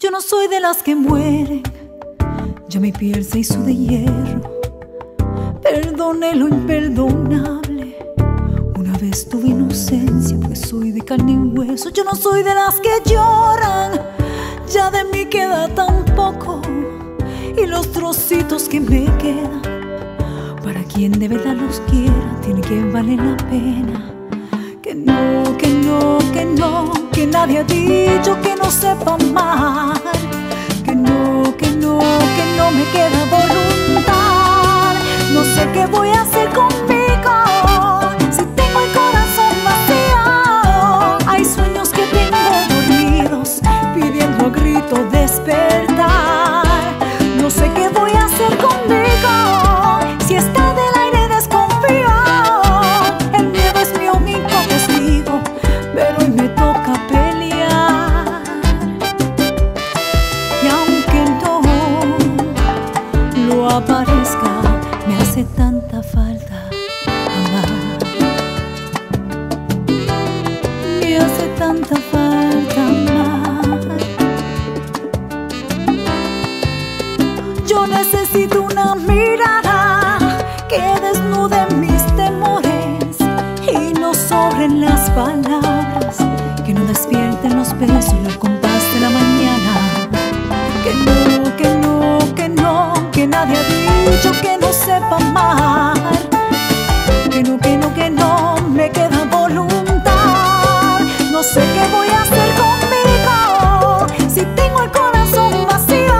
Yo no soy de las que mueren, ya mi piel se hizo de hierro. Perdone lo imperdonable. Una vez tuve inocencia, pues soy de carne y hueso. Yo no soy de las que lloran, ya de mí queda tan poco. Y los trocitos que me quedan, para quien de verdad los quiera, tiene que valer la pena. Que nadie ha dicho que no sepa amar. Lo aparezca, me hace tanta falta amar. Me hace tanta falta amar. Yo necesito una mirada que desnude mis temores y no sobren las palabras, que no despierten los besos y Que no, que no, que no, me queda voluntad. No sé qué voy a hacer conmigo si tengo el corazón vacío.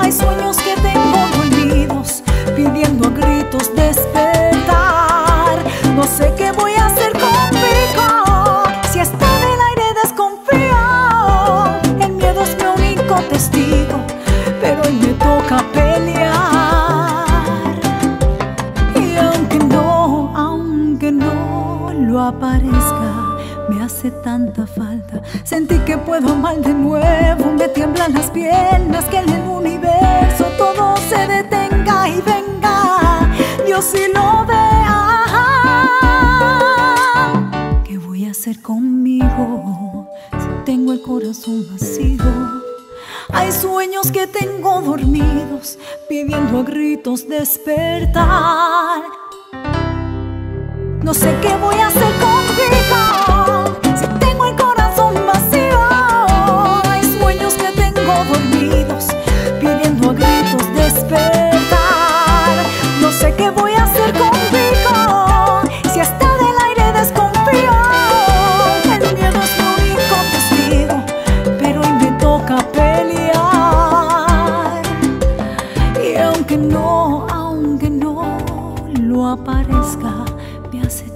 Hay sueños que tengo dormidos, pidiendo a gritos despertar. No sé qué voy a hacer conmigo si está del aire desconfío. El miedo es mi único testigo, pero hoy me toca pelear. No lo aparezca, me hace tanta falta. Sentí que puedo amar de nuevo, me tiemblan las piernas, que en el universo todo se detenga y venga. Dios si lo vea. ¿Qué voy a hacer conmigo si tengo el corazón vacío? Hay sueños que tengo dormidos, pidiendo a gritos despertar. No sé qué voy a hacer conmigo si tengo el corazón vacío. Hay sueños que tengo dormidos, pidiendo a gritos despertar. No sé qué voy a hacer conmigo si está del aire desconfío. El miedo es mi único testigo, pero hoy me toca pelear. Y aunque no, aunque no lo aparezca, me hace